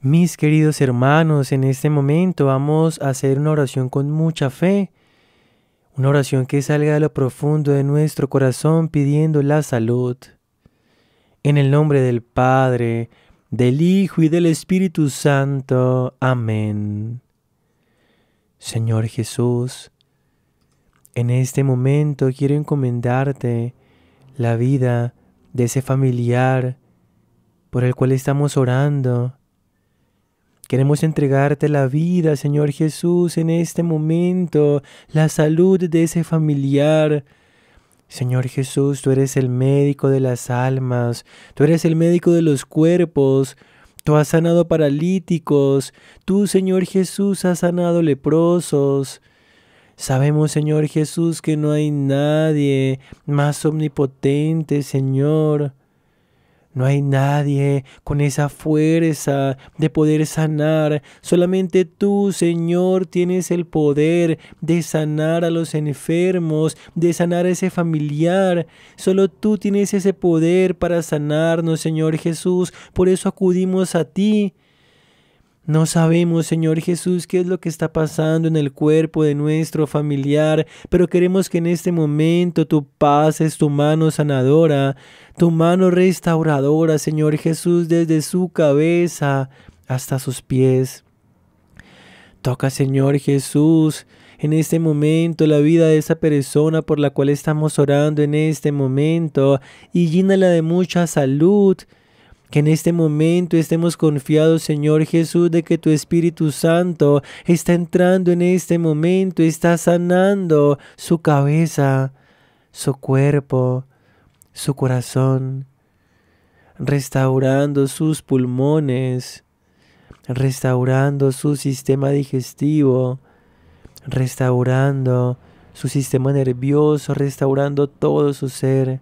Mis queridos hermanos, en este momento vamos a hacer una oración con mucha fe, una oración que salga de lo profundo de nuestro corazón pidiendo la salud. En el nombre del Padre, del Hijo y del Espíritu Santo. Amén. Señor Jesús, en este momento quiero encomendarte la vida de ese familiar por el cual estamos orando Queremos entregarte la vida, Señor Jesús, en este momento, la salud de ese familiar. Señor Jesús, tú eres el médico de las almas, tú eres el médico de los cuerpos, tú has sanado paralíticos, tú, Señor Jesús, has sanado leprosos. Sabemos, Señor Jesús, que no hay nadie más omnipotente, Señor. No hay nadie con esa fuerza de poder sanar. Solamente tú, Señor, tienes el poder de sanar a los enfermos, de sanar a ese familiar. Solo tú tienes ese poder para sanarnos, Señor Jesús. Por eso acudimos a ti. No sabemos, Señor Jesús, qué es lo que está pasando en el cuerpo de nuestro familiar, pero queremos que en este momento tu paz es tu mano sanadora, tu mano restauradora, Señor Jesús, desde su cabeza hasta sus pies. Toca, Señor Jesús, en este momento la vida de esa persona por la cual estamos orando en este momento y llénala de mucha salud, que en este momento estemos confiados, Señor Jesús, de que tu Espíritu Santo está entrando en este momento, está sanando su cabeza, su cuerpo, su corazón, restaurando sus pulmones, restaurando su sistema digestivo, restaurando su sistema nervioso, restaurando todo su ser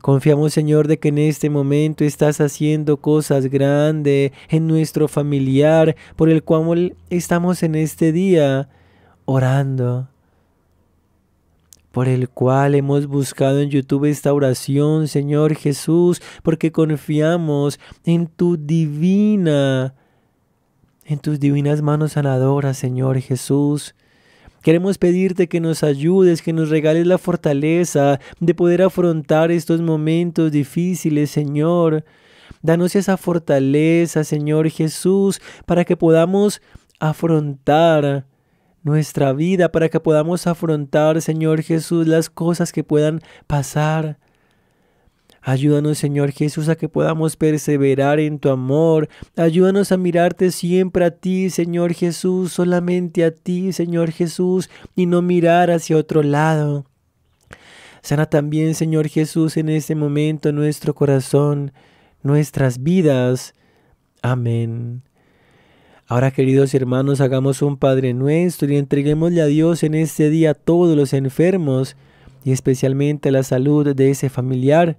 Confiamos, Señor, de que en este momento estás haciendo cosas grandes en nuestro familiar por el cual estamos en este día orando, por el cual hemos buscado en YouTube esta oración, Señor Jesús, porque confiamos en tu divina, en tus divinas manos sanadoras, Señor Jesús. Queremos pedirte que nos ayudes, que nos regales la fortaleza de poder afrontar estos momentos difíciles, Señor. Danos esa fortaleza, Señor Jesús, para que podamos afrontar nuestra vida, para que podamos afrontar, Señor Jesús, las cosas que puedan pasar. Ayúdanos, Señor Jesús, a que podamos perseverar en tu amor. Ayúdanos a mirarte siempre a ti, Señor Jesús, solamente a ti, Señor Jesús, y no mirar hacia otro lado. Sana también, Señor Jesús, en este momento nuestro corazón, nuestras vidas. Amén. Ahora, queridos hermanos, hagamos un Padre nuestro y entreguémosle a Dios en este día a todos los enfermos y especialmente la salud de ese familiar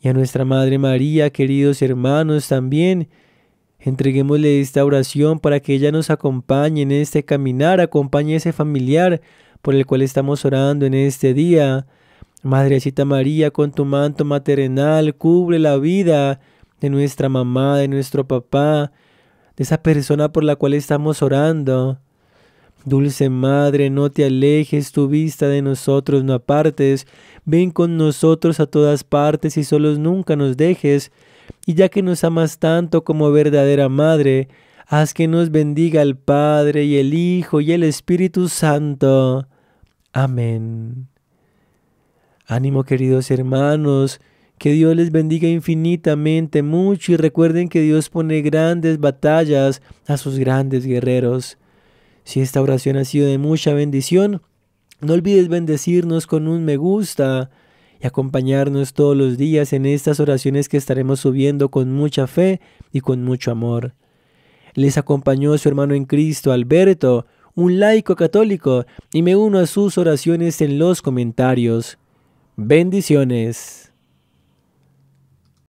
y a nuestra Madre María, queridos hermanos, también. Entreguémosle esta oración para que ella nos acompañe en este caminar, acompañe a ese familiar por el cual estamos orando en este día. Madrecita María, con tu manto maternal, cubre la vida de nuestra mamá, de nuestro papá, de esa persona por la cual estamos orando. Dulce Madre, no te alejes tu vista de nosotros, no apartes, ven con nosotros a todas partes y solos nunca nos dejes, y ya que nos amas tanto como verdadera Madre, haz que nos bendiga el Padre y el Hijo y el Espíritu Santo. Amén. Ánimo queridos hermanos, que Dios les bendiga infinitamente mucho y recuerden que Dios pone grandes batallas a sus grandes guerreros. Si esta oración ha sido de mucha bendición, no olvides bendecirnos con un me gusta y acompañarnos todos los días en estas oraciones que estaremos subiendo con mucha fe y con mucho amor. Les acompañó su hermano en Cristo, Alberto, un laico católico, y me uno a sus oraciones en los comentarios. Bendiciones.